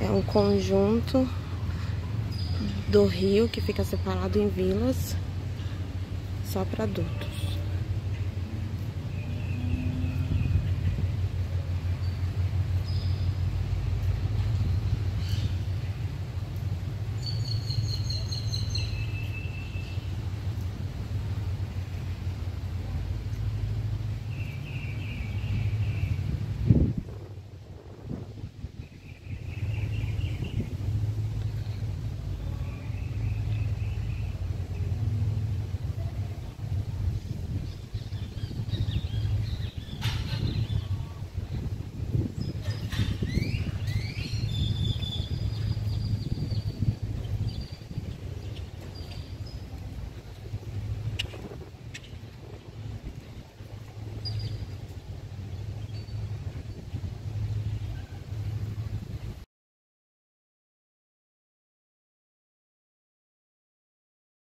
É um conjunto do rio que fica separado em vilas só para adultos.